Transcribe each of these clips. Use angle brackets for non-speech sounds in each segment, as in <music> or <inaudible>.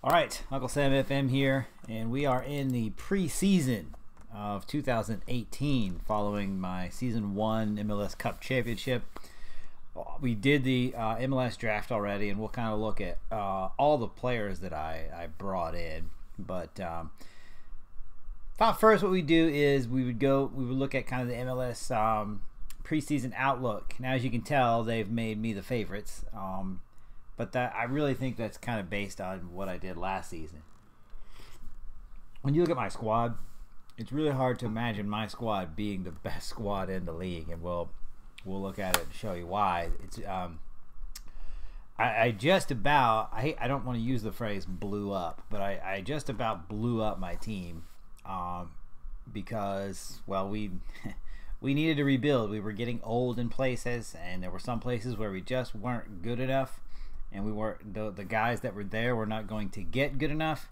All right, Uncle Sam FM here, and we are in the preseason of 2018 following my season one MLS Cup championship. We did the uh, MLS draft already, and we'll kind of look at uh, all the players that I, I brought in. But um, thought first, what we do is we would go, we would look at kind of the MLS um, preseason outlook. Now, as you can tell, they've made me the favorites. Um, but that I really think that's kind of based on what I did last season. When you look at my squad, it's really hard to imagine my squad being the <laughs> best squad in the league, and we'll we'll look at it and show you why. It's um, I, I just about I I don't want to use the phrase blew up, but I, I just about blew up my team, um, because well we. <laughs> we needed to rebuild. We were getting old in places, and there were some places where we just weren't good enough and we were the the guys that were there were not going to get good enough,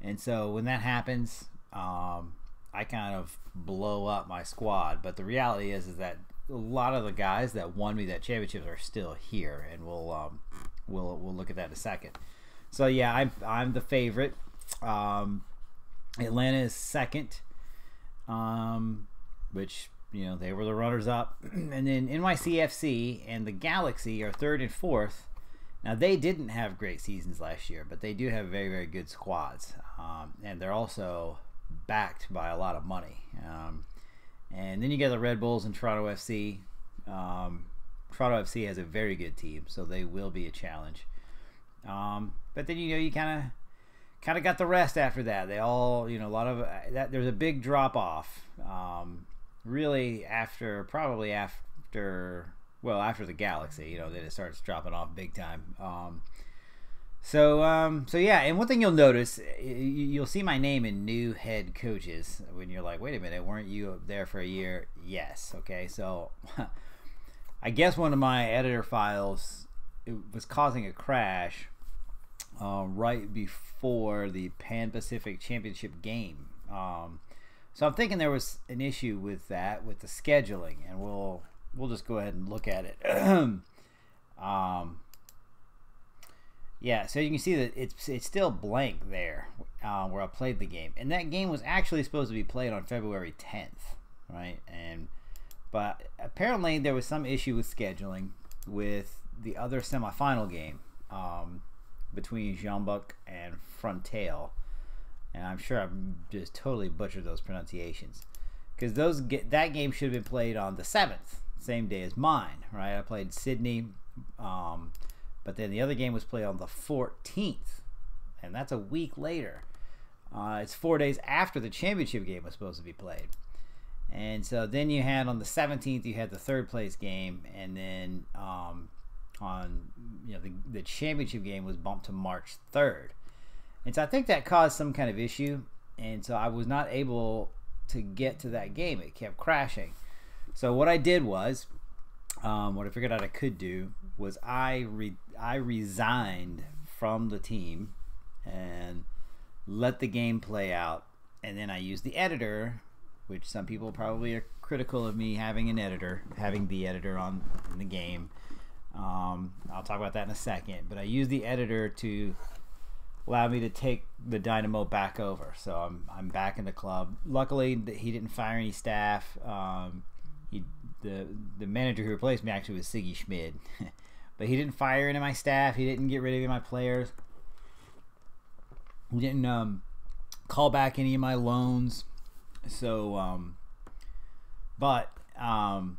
and so when that happens, um, I kind of blow up my squad. But the reality is, is that a lot of the guys that won me that championship are still here, and we'll um, we'll we'll look at that in a second. So yeah, I'm I'm the favorite. Um, Atlanta is second, um, which you know they were the runners up, <clears throat> and then NYCFC and the Galaxy are third and fourth. Now they didn't have great seasons last year, but they do have very very good squads, um, and they're also backed by a lot of money. Um, and then you get the Red Bulls and Toronto FC. Um, Toronto FC has a very good team, so they will be a challenge. Um, but then you know you kind of kind of got the rest after that. They all you know a lot of uh, that. There's a big drop off. Um, really after probably after well after the Galaxy, you know, then it starts dropping off big time. Um, so um, so yeah, and one thing you'll notice, you'll see my name in new head coaches when you're like, wait a minute, weren't you there for a year? Yes. Okay, so <laughs> I guess one of my editor files it was causing a crash uh, right before the Pan Pacific Championship game. Um, so I'm thinking there was an issue with that, with the scheduling, and we'll we'll just go ahead and look at it. <clears throat> um, yeah, so you can see that it's it's still blank there uh, where I played the game, and that game was actually supposed to be played on February 10th, right? And but apparently there was some issue with scheduling with the other semifinal game um, between Jeonbuk and Frontale, and I'm sure I've just totally butchered those pronunciations because those that game should have been played on the seventh, same day as mine, right? I played Sydney, um, but then the other game was played on the 14th, and that's a week later. Uh, it's four days after the championship game was supposed to be played. And so then you had on the 17th, you had the third place game, and then um, on you know the, the championship game was bumped to March 3rd. And so I think that caused some kind of issue, and so I was not able to get to that game. It kept crashing. So what I did was, um, what I figured out I could do was I re- I resigned from the team and let the game play out, and then I used the editor, which some people probably are critical of me having an editor, having the editor on in the game. Um, I'll talk about that in a second, but I used the editor to allow me to take the Dynamo back over. So I'm I'm back in the club. Luckily, he didn't fire any staff. Um, he the the manager who replaced me actually was Sigi Schmid, <laughs> but he didn't fire any of my staff. He didn't get rid of any of my players. He didn't um, call back any of my loans. So, um, but um,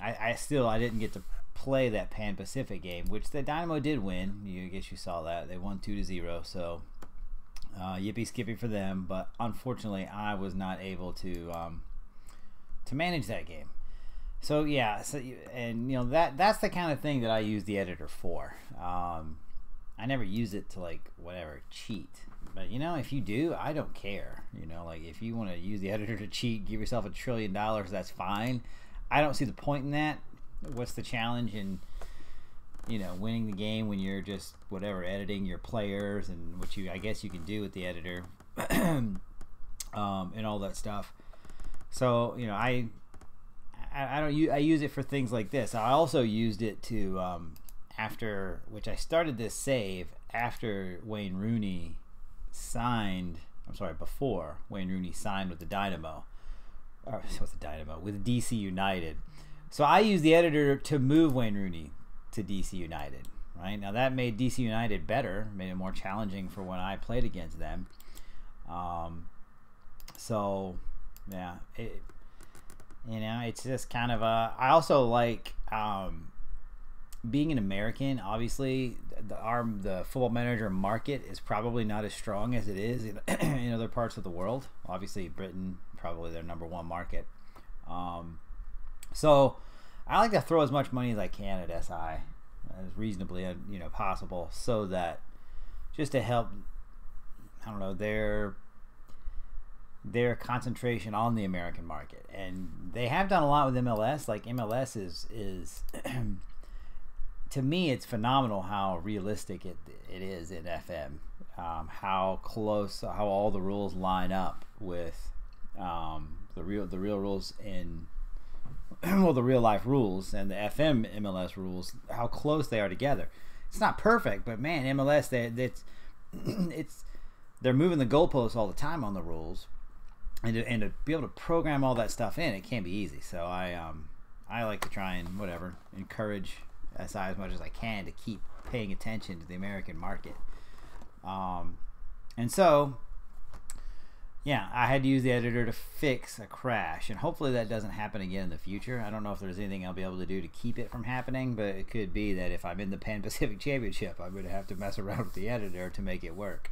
I, I still I didn't get to play that Pan Pacific game, which the Dynamo did win. You I guess you saw that they won two to zero. So uh, yippee skippy for them. But unfortunately, I was not able to um, to manage that game. So yeah, so and you know that that's the kind of thing that I use the editor for. Um, I never use it to like whatever cheat. But you know, if you do, I don't care. You know, like if you want to use the <laughs> editor to cheat, give yourself a trillion dollars, that's fine. I don't see the point in that. What's the challenge in you know winning the game when you're just whatever editing your players and what you I guess you can do with the editor <clears throat> um, and all that stuff. So you know, I I, I don't I use it for things like this. I also used it to um, after which I started this save after Wayne Rooney signed. I'm sorry, before Wayne Rooney signed with the Dynamo, or <laughs> with the Dynamo with DC United. So I used the editor to move Wayne Rooney to DC United. Right now, that made DC United better, made it more challenging for when I played against them. Um, so yeah, it, you know, it's just kind of a. I also like um, being an American. Obviously, the our the football manager market is probably not as strong as it is in, <clears throat> in other parts of the world. Obviously, Britain probably their number one market. Um, so I like to throw as much money as I can at SI as reasonably you know possible, so that just to help. I don't know their their concentration on the American market, and they have done a lot with MLS. Like MLS is is <clears throat> to me, it's phenomenal how realistic it it is in FM. Um, how close, how all the rules line up with um, the real the real rules in <clears throat> well the real life rules and the FM MLS rules. How close they are together. It's not perfect, but man, MLS they it's <clears throat> it's they're moving the goalposts all the time on the rules and to, and to be able to program all that stuff in, it can't be easy. So I um I like to try and whatever encourage SI as much as I can to keep paying attention to the American market. Um, and so yeah, I had to use the editor to fix a crash, and hopefully that doesn't happen again in the future. I don't know if there's anything I'll be able to do to keep it from happening, but it could be that if I'm in the Pan Pacific Championship, I'm going to have to mess around with the editor to make it work.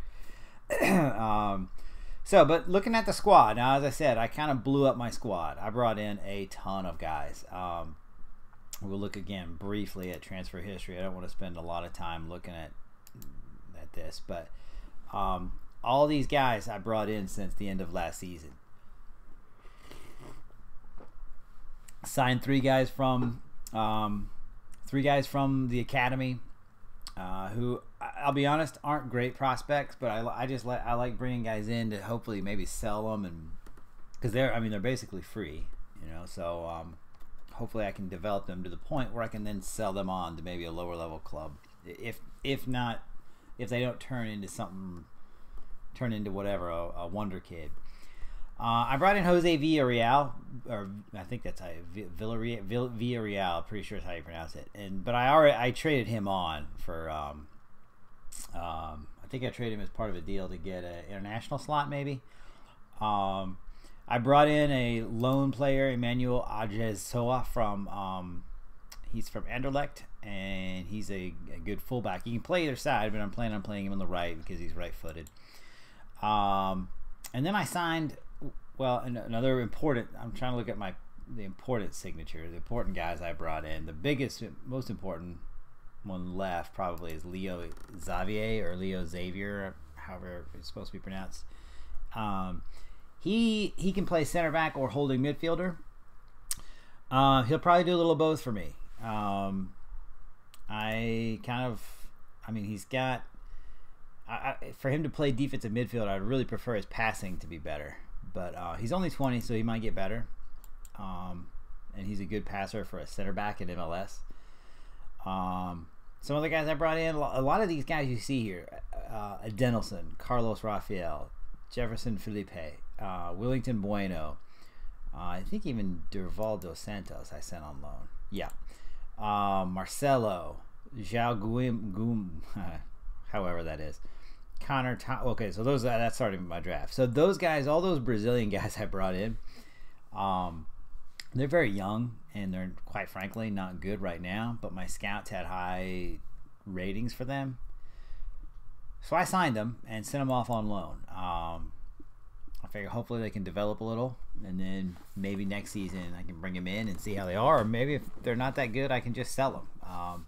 <clears throat> um, so, but looking at the squad now, as I said, I kind of blew up my squad. I brought in a ton of guys. Um, we'll look again briefly at transfer history. I don't want to spend a lot of time looking at at this, but um, all these guys I brought in since the end of last season. Signed three guys from um, three guys from the academy uh, who I'll be honest aren't great prospects, but I, I just like I like bringing guys in to hopefully maybe sell them and because they're I mean they're basically free, you know. So um, hopefully I can develop them to the point where I can then sell them on to maybe a lower level club. If if not, if they don't turn into something, turn into whatever a, a wonder kid. Uh, I brought in Jose Villarreal, or I think that's how you, Villarreal, Villarreal. Pretty sure is how you pronounce it. And but I already I traded him on for. Um, um, I think I traded him as part of a deal to get an international slot, maybe. Um, I brought in a lone player, Emmanuel Ajezoa from. Um, he's from Anderlecht, and he's a, a, good fullback. He can play either side, but I'm planning on playing him on the right because he's right-footed. Um, and then I signed well, another important. I'm trying to look at my the important signature, the important guys I brought in. The biggest, most important one left probably is Leo Xavier or Leo Xavier, however it's supposed to be pronounced. Um, he he can play center back or holding midfielder. Uh, he'll probably do a little both for me. Um, I kind of, I mean, he's got. I, I, for him to play defensive midfield, I'd really prefer his passing to be better. But uh, he's only 20, so he might get better. Um, and he's a good passer for a center back in MLS. Um, some of the guys I brought in, a lot of these guys you see here, uh, Carlos Rafael, Jefferson Felipe, uh, Willington Bueno, uh, I think even Durval dos Santos I sent on loan. Yeah. Uh, Marcelo, Zhao Guim, Gum, <laughs> however that is. Connor. Tom- okay, so those that's starting my draft. So those guys, all those Brazilian <laughs> guys I brought in, um, they're very young and they're quite frankly not good right now. But my scouts had high ratings for them, so I signed them and sent them off on loan. Um, I figure hopefully they can develop a little, and then maybe next season I can bring them in and see how they are. Or maybe if they're not that good, I can just sell them. Um,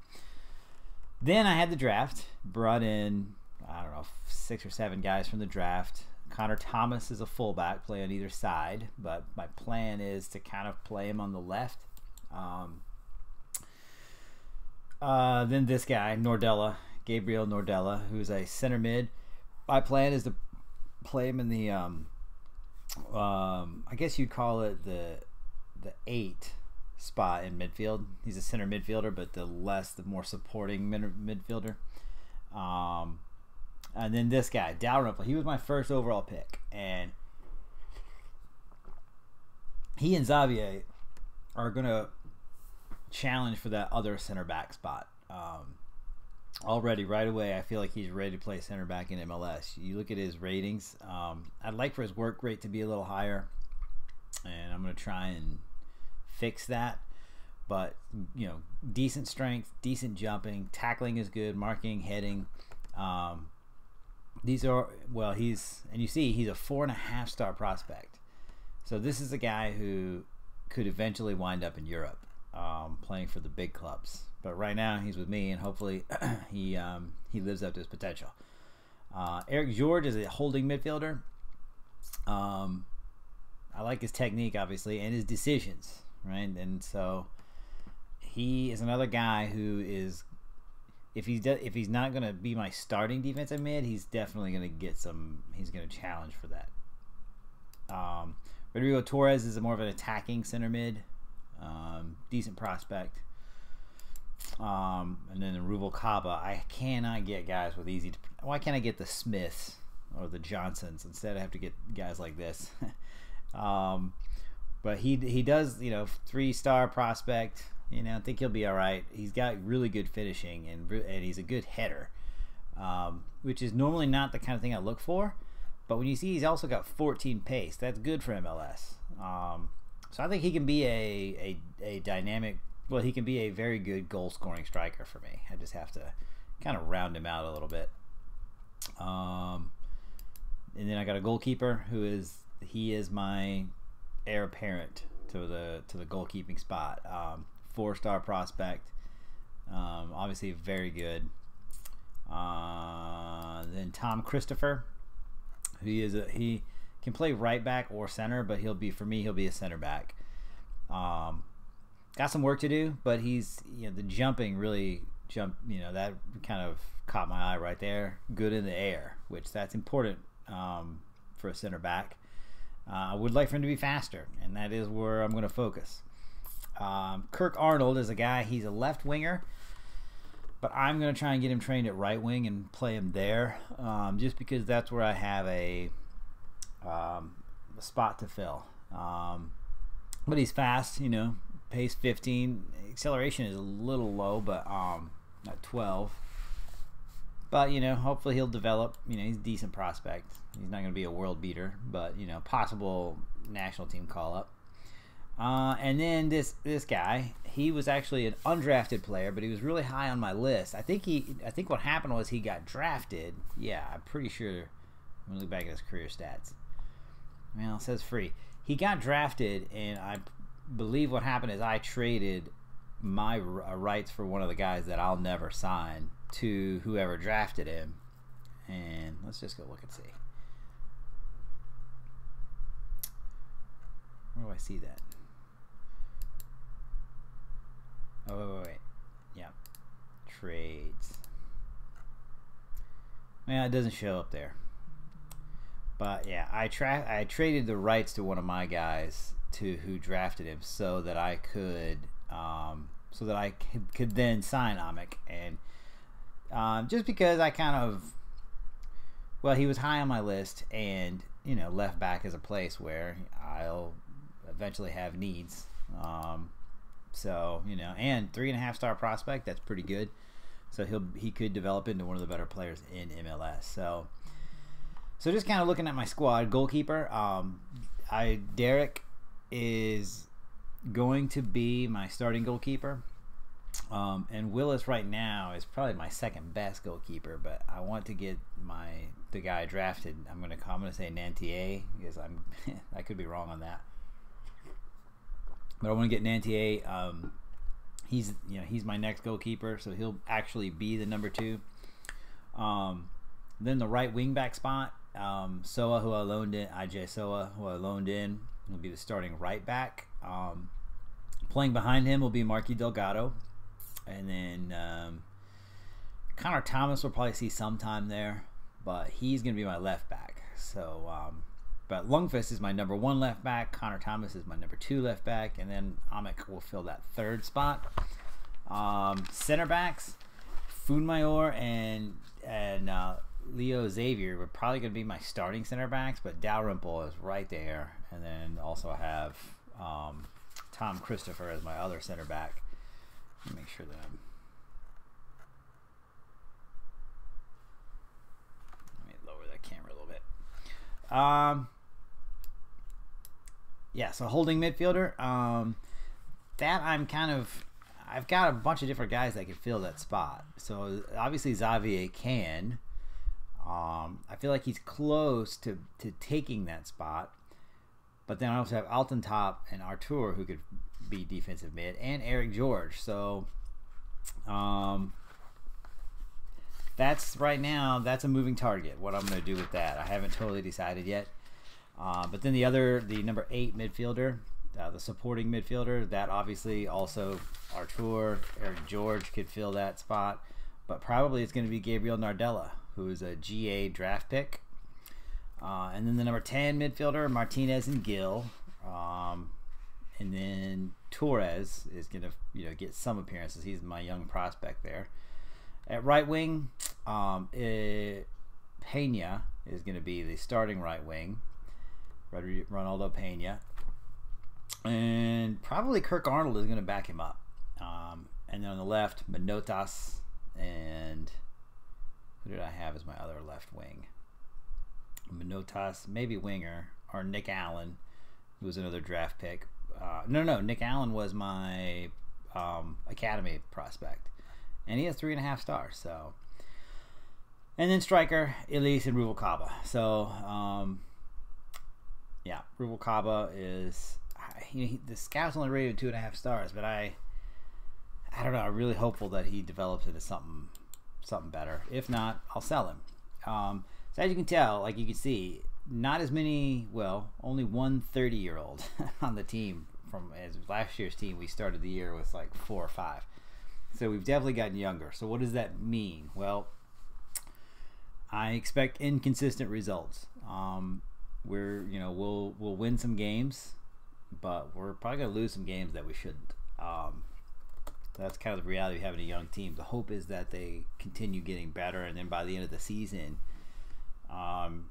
then I had the draft, brought in I don't know, six or seven guys from the draft. Connor Thomas is a fullback, play on either side, but my plan is to kind of play him on the left. Um, uh, then this guy, Nordella, Gabriel Nordella, who's a center mid. My plan is to play him in the, um, um, I guess you'd call it the the eight spot in midfield. He's a center midfielder, but the less, the more supporting mid- midfielder. Um, and then this guy, Dalrymple, he was my first overall pick, and he and Xavier are gonna challenge for that other center back spot. Um, already right away, I feel like he's ready to play center back in MLS. You look at his ratings. Um, I'd like for his work rate to be a little higher, and I'm gonna try and fix that. But you know, decent strength, decent jumping, tackling is good, marking, heading. Um, these are well, he's and you see he's a four and a half star prospect. So this is a guy who could eventually wind up in Europe, um, playing for the big clubs. But right now he's with me, and hopefully <clears throat> he um, he lives up to his potential. Uh, Eric George is a holding midfielder. Um, I like his technique, obviously, and his decisions, right? And so he is another guy who is if he's de- if he's not going to be my starting defensive mid, he's definitely going to get some. He's going to challenge for that. Um, Rodrigo Torres is a more of an attacking center mid, um, decent prospect. Um, and then Ruvalcaba, I cannot get guys with easy. To, why can't I get the Smiths or the Johnsons instead? I have to get guys like this. <laughs> um, but he he does you know three star prospect you know, I think he'll be all right. He's got really good finishing and and he's a good header, um, which is normally not the kind of thing I look for. But when you see he's also got 14 pace, that's good for MLS. Um, so I think he can be a, a, a dynamic. Well, he can be a very good goal scoring striker for me. I just have to kind of round him out a little bit. Um, and then I got a goalkeeper who is he is my heir apparent to the to the goalkeeping spot. Um, four star prospect. Um, obviously, very good. Uh, then Tom Christopher, he is a he can play right back or center, but he'll be for me he'll be a center back. Um, got some work to do, but he's you know the jumping really jump you know that kind of caught my eye right there. Good in the air, which that's important um, for a center back. Uh, I would like for him to be faster, and that is where I'm going to focus. Um, Kirk Arnold is a guy, he's a left winger, but I'm going to try and get him trained at right wing and play him there um, just because that's where I have a, um, a spot to fill. Um, but he's fast, you know, pace 15. Acceleration is a little low, but um, at 12. But, you know, hopefully he'll develop. You know, he's a decent prospect. He's not going to be a world beater, but, you know, possible national team call up. Uh, and then this this guy, he was actually an undrafted player, but he was really high on my list. I think he, I think what happened was he got drafted. Yeah, I'm pretty sure. Let me look back at his career stats. Well, it says free. He got drafted, and I believe what happened is I traded my uh, rights for one of the guys that I'll never sign to whoever drafted him. And let's just go look and see. Where do I see that? Oh, wait, wait, wait. Yeah. Trades. Yeah, it doesn't show up there. But yeah, I tra- I traded the rights to one of my guys to who drafted him so that I could um, so that I could, could then sign Amick and um, just because I kind of well he was high on my list and you know left back as a place where I'll eventually have needs um, so you know, and three and a half star prospect. That's pretty good. So he'll he could develop into one of the better players in MLS. So so just kind of looking at my squad, goalkeeper. Um, I Deric is going to be my starting goalkeeper. Um, and Willis right now is probably my second best goalkeeper, but I want to get my the guy drafted. I'm gonna I'm gonna say Nantier because I'm <laughs> I could be wrong on that. But I want to get Nantier. Um, he's you know he's my next goalkeeper, so he'll actually be the number two. Um, then the right wing back spot, um, Soa, who I loaned in, IJ Soa, who I loaned in, will be the starting right back. Um, playing behind him will be Marky Delgado, and then um, Connor Thomas will probably see some time there, but he's going to be my left back. So um, But Lundqvist is my number one left back. Connor Thomas is my number two left back, and then Amick will fill that third spot. Um, center backs, Fuenmayor and and uh, Leo Xavier were probably going to be my starting center backs, but Dalrymple is right there, and then also I have um, Tom Christopher as my other center back. Make sure that I'm. Let me lower that camera a little bit. Um, yeah, so holding midfielder. Um, that I'm kind of. I've got a bunch of different guys that can fill that spot. So obviously Xavier can. Um, I feel like he's close to, to taking that spot. But then I also have Altintop and Artur who could be defensive mid, and Eric George. So, um, that's right now. That's a moving target. What I'm going to do with that, I haven't totally decided yet. Uh, but then the other, the number eight midfielder, uh, the supporting midfielder, that obviously also Artur, Eric George could fill that spot. But probably it's going to be Gabriel Nardella, who is a GA draft pick. Uh, and then the number 10 midfielder, Martinez and Gil. Um, and then Torres is going to you know get some appearances. He's my young prospect there. At right wing, um, it, Pena is going to be the starting right wing. Ronaldo Pena. And probably Kirk Arnold is going to back him up. Um, and then on the left, Manotas and who did I have as my other left wing? Manotas, maybe winger, or Nick Allen, who was another draft pick. Uh, no, no, Nick Allen was my um, academy prospect, and he has three and a half stars. So, and then striker Elis and Ruvalcaba. So, um, yeah, Ruvalcaba is you know, he, the scouts only rated two and a half stars, but I, I don't know. I'm really hopeful that he develops into something, something better. If not, I'll sell him. Um, so as you can tell, like you can see, not as many. Well, only one 30 year old <laughs> on the team from as last year's team. We started the year with like four or five. So we've definitely gotten younger. So what does that mean? Well, I expect inconsistent results. Um, we're you know we'll we'll win some games, but we're probably gonna lose some games that we shouldn't. Um, that's kind of the reality of having a young team. The hope is that they continue getting better, and then by the end of the season, um,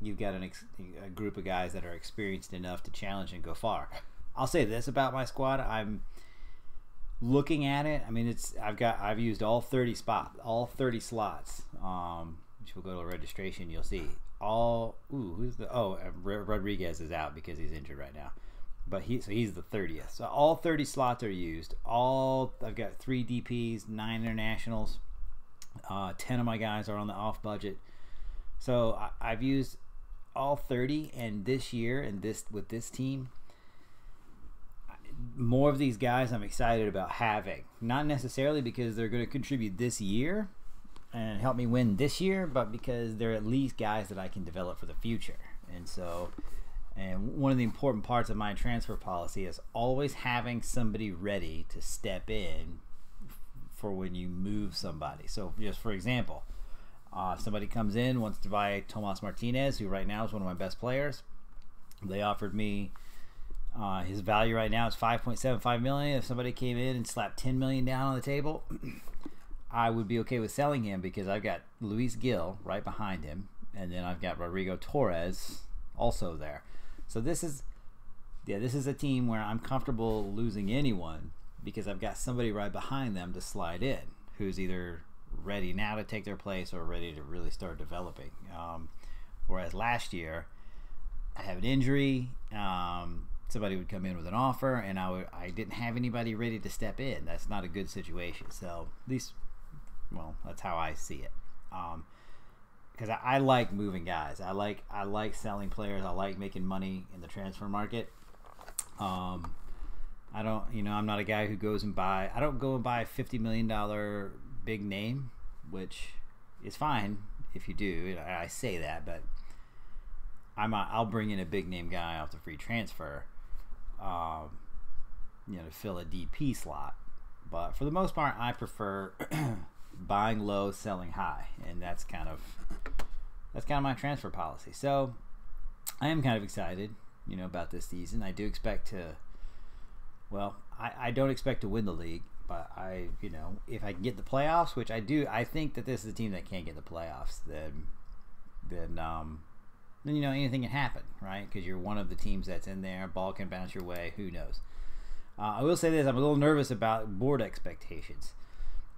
you've got an ex- a group of guys that are experienced enough to challenge and go far. I'll say this about my squad: I'm looking at it. I mean, it's I've got I've used all 30 spots, all 30 slots. Um, will go to registration. You'll see all. Ooh, who's the? Oh, Rodriguez is out because he's injured right now. But he so he's the 30th. So all 30 slots are used. All I've got three DPS, nine internationals. Uh, Ten of my guys are on the off budget. So I, I've used all 30, and this year and this with this team, more of these guys I'm excited about having. Not necessarily because they're going to contribute this year and help me win this year, but because they're at least guys that I can develop for the future. And so, and one of the important parts of my transfer policy is always having somebody ready to step in for when you move somebody. So, just for example, uh, if somebody comes in wants to buy Tomas Martinez, who right now is one of my best players, they offered me uh, his value right now is 5.75 million. If somebody came in and slapped 10 million down on the table, <clears throat> I would be okay with selling him because I've got Luis Gil right behind him, and then I've got Rodrigo Torres also there. So this is, yeah, this is a team where I'm comfortable losing anyone because I've got somebody right behind them to slide in who's either ready now to take their place or ready to really start developing. Um, whereas last year, I have an injury. Um, somebody would come in with an offer, and I, would, I didn't have anybody ready to step in. That's not a good situation. So at least, well, that's how I see it. because um, I, I, like moving guys. I like I like selling players. I like making money in the transfer market. Um, I don't, you know, I'm not a guy who goes and buy. I don't go and buy a fifty million dollar big name, which is fine if you do. I say that, but I'm a, I'll bring in a big name guy off the free transfer, um, you know, to fill a DP slot. But for the most part, I prefer <clears throat> buying low, selling high, and that's kind of that's kind of my transfer policy. So I am kind of excited, you know, about this season. I do expect to. Well, I, I don't expect to win the league, but I, you know, if I can get the playoffs, which I do, I think that this is a team that can't get the playoffs. Then, then, um, then you know anything can happen, right? Because you're one of the teams that's in there. Ball can bounce your way. Who knows? Uh, I will say this: I'm a little nervous about board expectations.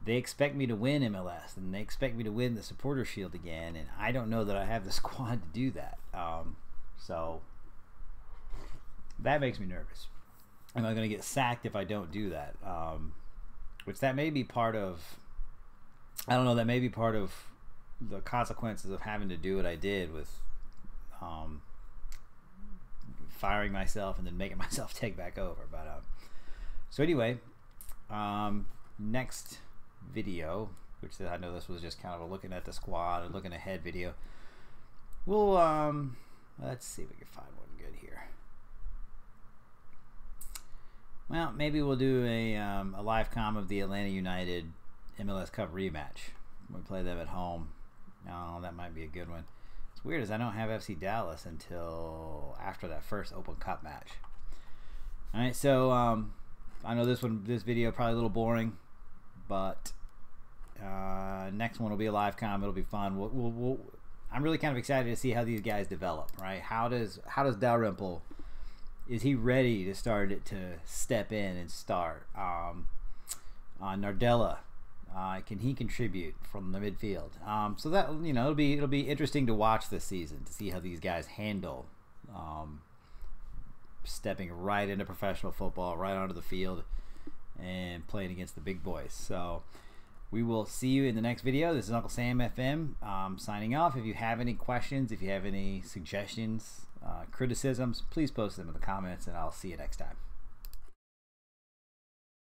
They expect me to win MLS, and they expect me to win the Supporter Shield again, and I don't know that I have the <laughs> squad to do that. Um, so that makes me nervous. Am I going to get sacked if I don't do that? Um, which that may be part of. I don't know. That may be part of the consequences of having to do what I did with um, firing myself and then making <laughs> myself take back over. But um, so anyway, um, next video, which I know this was just kind of a looking at the squad and looking ahead video. We'll um, let's see if we can find one good here. Well, maybe we'll do a um, a live com of the Atlanta United MLS Cup rematch. We play them at home. Oh, that might be a good one. It's weird as I don't have FC Dallas until after that first Open Cup match. All right, so um, I know this one, this video probably a little boring, but uh, next one will be a live com. It'll be fun. We'll, we'll, we'll, I'm really kind of excited to see how these guys develop. Right? How does how does Dalrymple is he ready to start to step in and start? Um, uh, Nardella, uh, can he contribute from the midfield? Um, so that you know it'll be it'll be interesting to watch this season to see how these guys handle um, stepping right into professional football, right onto the field, and playing against the big boys. So we will see you in the next video. This is Uncle Sam FM um, signing off. If you have any questions, if you have any suggestions, uh, criticisms, please post them in the comments, and I'll see you next time.